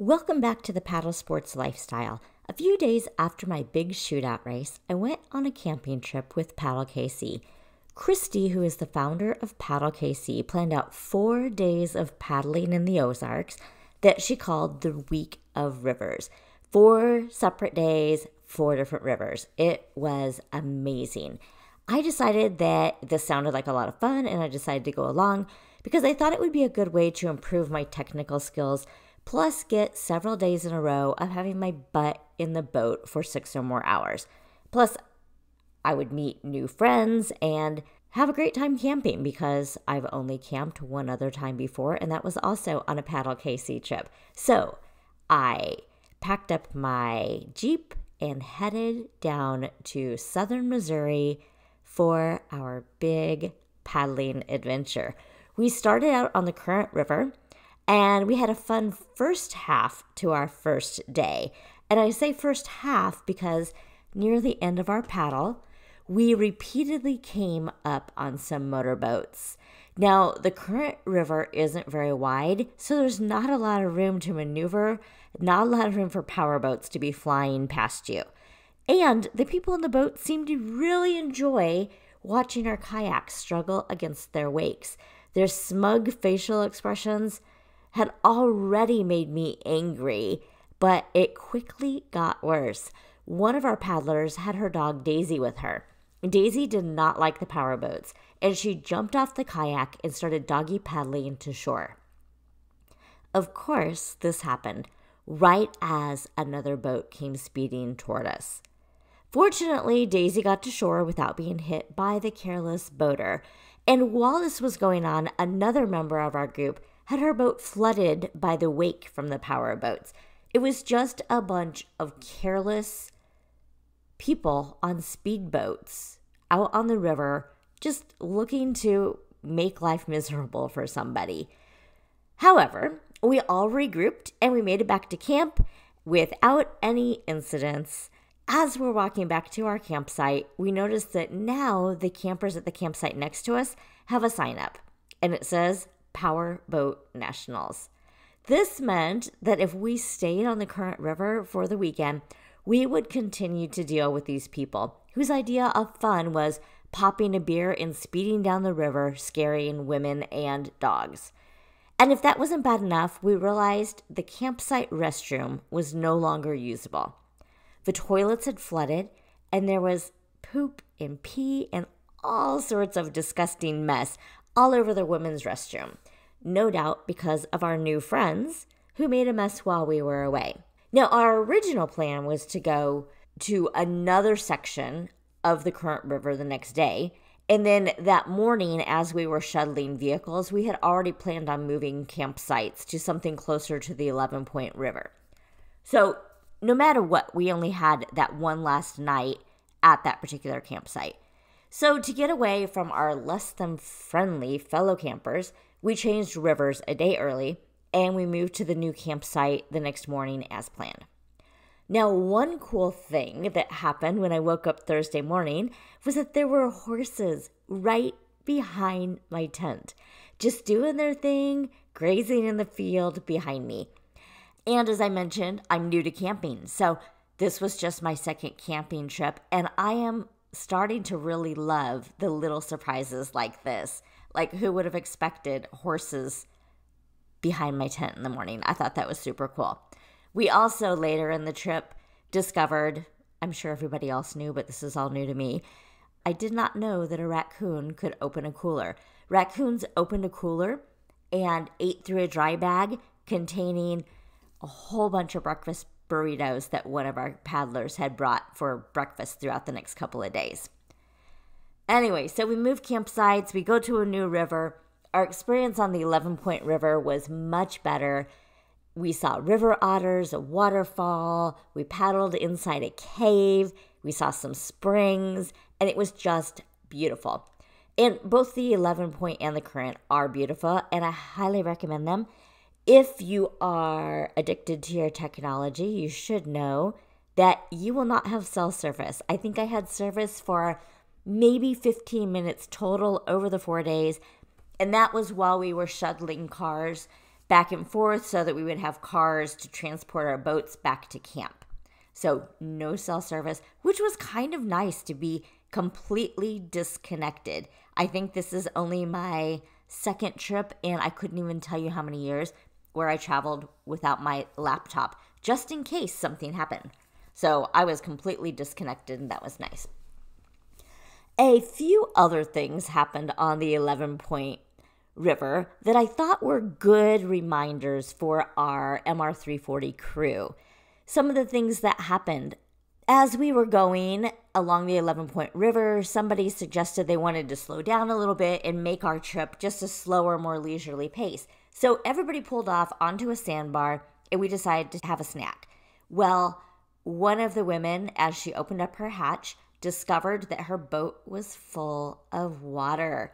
Welcome back to the Paddle Sports Lifestyle. A few days after my big shootout race, I went on a camping trip with Paddle KC. Christy, who is the founder of Paddle KC, planned out four days of paddling in the Ozarks that she called the Week of Rivers. Four separate days, four different rivers. It was amazing. I decided that this sounded like a lot of fun and I decided to go along because I thought it would be a good way to improve my technical skills, plus get several days in a row of having my butt in the boat for six or more hours. Plus, I would meet new friends and have a great time camping because I've only camped one other time before, and that was also on a Paddle KC trip. So I packed up my Jeep and headed down to southern Missouri for our big paddling adventure. We started out on the Current River and we had a fun first half to our first day. And I say first half because near the end of our paddle, we repeatedly came up on some motorboats. Now, the current river isn't very wide, so there's not a lot of room to maneuver, not a lot of room for powerboats to be flying past you. And the people in the boat seemed to really enjoy watching our kayaks struggle against their wakes. Their smug facial expressions had already made me angry, but it quickly got worse. One of our paddlers had her dog Daisy with her. Daisy did not like the powerboats, and she jumped off the kayak and started doggy paddling to shore. Of course, this happened right as another boat came speeding toward us. Fortunately, Daisy got to shore without being hit by the careless boater. And while this was going on, another member of our group had her boat flooded by the wake from the power boats. It was just a bunch of careless people on speedboats out on the river just looking to make life miserable for somebody. However, we all regrouped and we made it back to camp without any incidents. As we're walking back to our campsite, we notice that now the campers at the campsite next to us have a sign up and it says Power Boat Nationals. This meant that if we stayed on the current river for the weekend, we would continue to deal with these people whose idea of fun was popping a beer and speeding down the river, scaring women and dogs. And if that wasn't bad enough, we realized the campsite restroom was no longer usable. The toilets had flooded, and there was poop and pee and all sorts of disgusting mess all over the women's restroom. No doubt because of our new friends who made a mess while we were away. Now, our original plan was to go to another section of the current river the next day. And then that morning, as we were shuttling vehicles, we had already planned on moving campsites to something closer to the 11 Point River. So, no matter what, we only had that one last night at that particular campsite. So, to get away from our less than friendly fellow campers, we changed rivers a day early and we moved to the new campsite the next morning as planned. Now, one cool thing that happened when I woke up Thursday morning was that there were horses right behind my tent, just doing their thing, grazing in the field behind me. And as I mentioned, I'm new to camping, so this was just my second camping trip, and I am starting to really love the little surprises like this. Like, who would have expected horses behind my tent in the morning. I thought that was super cool. We also later in the trip discovered, I'm sure everybody else knew, but this is all new to me. I did not know that a raccoon could open a cooler. Raccoons opened a cooler and ate through a dry bag containing a whole bunch of breakfast burritos that one of our paddlers had brought for breakfast throughout the next couple of days. Anyway, so we move campsites, we go to a new river, our experience on the 11 Point River was much better. We saw river otters, a waterfall, we paddled inside a cave, we saw some springs, and it was just beautiful. And both the 11 Point and the Current are beautiful, and I highly recommend them. If you are addicted to your technology, you should know that you will not have cell service. I think I had service for maybe 15 minutes total over the four days. And that was while we were shuttling cars back and forth so that we would have cars to transport our boats back to camp. So, no cell service, which was kind of nice to be completely disconnected. I think this is only my second trip, and I couldn't even tell you how many years where I traveled without my laptop just in case something happened. So I was completely disconnected, and that was nice. A few other things happened on the 11 Point River that I thought were good reminders for our MR340 crew. Some of the things that happened as we were going along the 11 Point River, somebody suggested they wanted to slow down a little bit and make our trip just a slower, more leisurely pace. So everybody pulled off onto a sandbar and we decided to have a snack. Well, one of the women, as she opened up her hatch, discovered that her boat was full of water.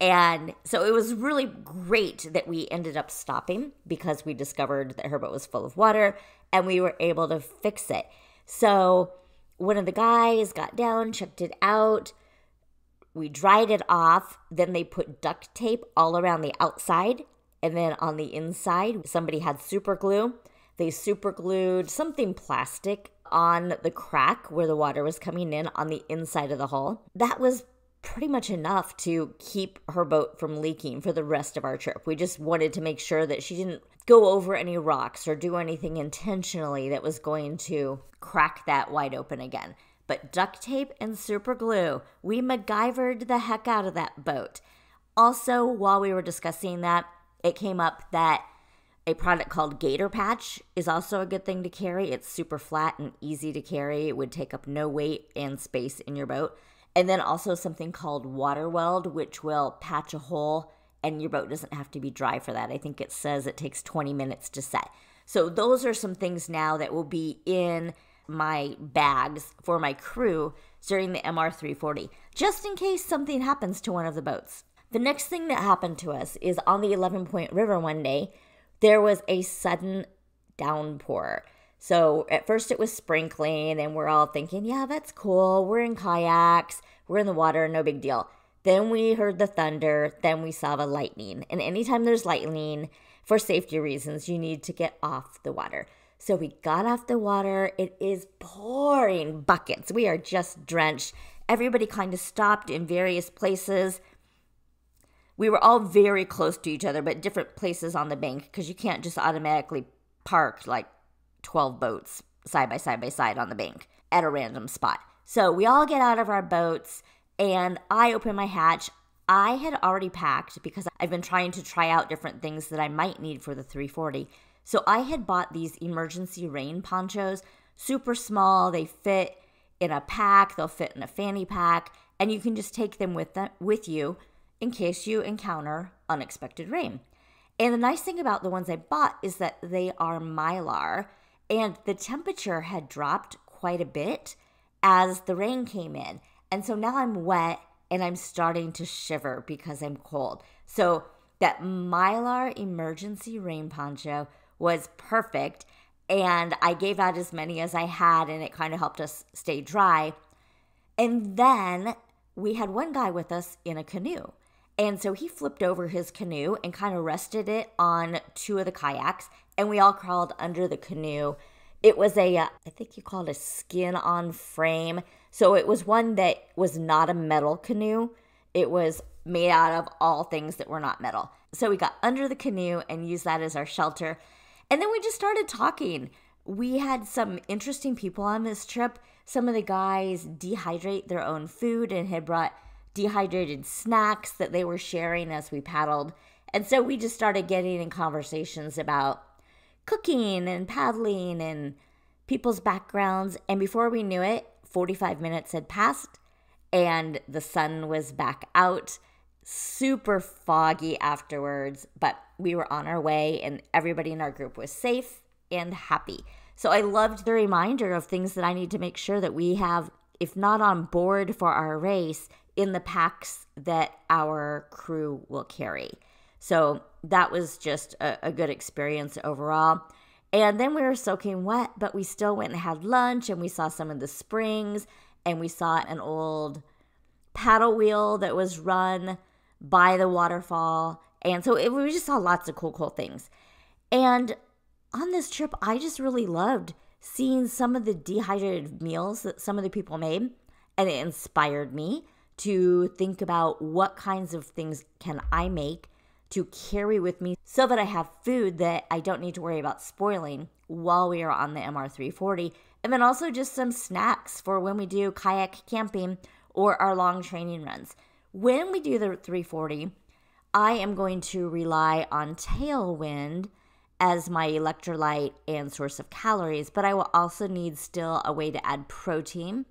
And so it was really great that we ended up stopping because we discovered that her boat was full of water and we were able to fix it. So one of the guys got down, checked it out. We dried it off. Then they put duct tape all around the outside. And then on the inside, somebody had super glue. They super glued something plastic on the crack where the water was coming in on the inside of the hull. That was pretty much enough to keep her boat from leaking for the rest of our trip. We just wanted to make sure that she didn't go over any rocks or do anything intentionally that was going to crack that wide open again. But duct tape and super glue, we MacGyvered the heck out of that boat. Also, while we were discussing that, it came up that a product called Gator Patch is also a good thing to carry. It's super flat and easy to carry. It would take up no weight and space in your boat. And then also something called Water Weld, which will patch a hole and your boat doesn't have to be dry for that. I think it says it takes 20 minutes to set. So those are some things now that will be in my bags for my crew during the MR340, just in case something happens to one of the boats. The next thing that happened to us is on the 11 Point River one day, there was a sudden downpour. So at first it was sprinkling, and we're all thinking, yeah, that's cool. We're in kayaks, we're in the water, no big deal. Then we heard the thunder, then we saw the lightning. And anytime there's lightning, for safety reasons, you need to get off the water. So we got off the water. It is pouring buckets. We are just drenched. Everybody kind of stopped in various places we were all very close to each other, but different places on the bank because you can't just automatically park like 12 boats side by side by side on the bank at a random spot. So we all get out of our boats and I open my hatch. I had already packed because I've been trying to try out different things that I might need for the 340. So I had bought these emergency rain ponchos, super small. They fit in a pack, they'll fit in a fanny pack, and you can just take them with them, with you in case you encounter unexpected rain. And the nice thing about the ones I bought is that they are mylar, and the temperature had dropped quite a bit as the rain came in. And so now I'm wet and I'm starting to shiver because I'm cold. So that mylar emergency rain poncho was perfect. And I gave out as many as I had, and it kind of helped us stay dry. And then we had one guy with us in a canoe. And so he flipped over his canoe and kind of rested it on two of the kayaks, and we all crawled under the canoe. It was a, uh, I think you call it a skin on frame. So it was one that was not a metal canoe. It was made out of all things that were not metal. So we got under the canoe and used that as our shelter. And then we just started talking. We had some interesting people on this trip. Some of the guys dehydrate their own food and had brought dehydrated snacks that they were sharing as we paddled. And so we just started getting in conversations about cooking and paddling and people's backgrounds. And before we knew it, 45 minutes had passed and the sun was back out. Super foggy afterwards, but we were on our way and everybody in our group was safe and happy. So I loved the reminder of things that I need to make sure that we have, if not on board for our race, in the packs that our crew will carry. So that was just a, a, good experience overall. And then we were soaking wet, but we still went and had lunch and we saw some of the springs and we saw an old paddle wheel that was run by the waterfall. And so it, we just saw lots of cool, cool things. And on this trip, I just really loved seeing some of the dehydrated meals that some of the people made, and it inspired me to think about what kinds of things can I make to carry with me so that I have food that I don't need to worry about spoiling while we are on the MR340. And then also just some snacks for when we do kayak camping or our long training runs. When we do the 340, I am going to rely on Tailwind as my electrolyte and source of calories, but I will also need still a way to add protein.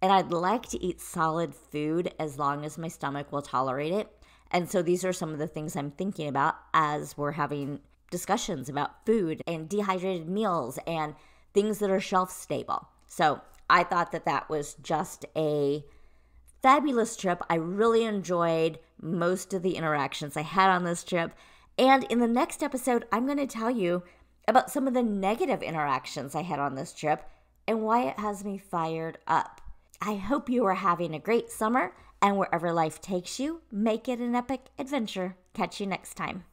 And I'd like to eat solid food as long as my stomach will tolerate it. And so these are some of the things I'm thinking about as we're having discussions about food and dehydrated meals and things that are shelf stable. So I thought that that was just a fabulous trip. I really enjoyed most of the interactions I had on this trip. And in the next episode, I'm going to tell you about some of the negative interactions I had on this trip and why it has me fired up. I hope you are having a great summer and wherever life takes you, make it an epic adventure. Catch you next time.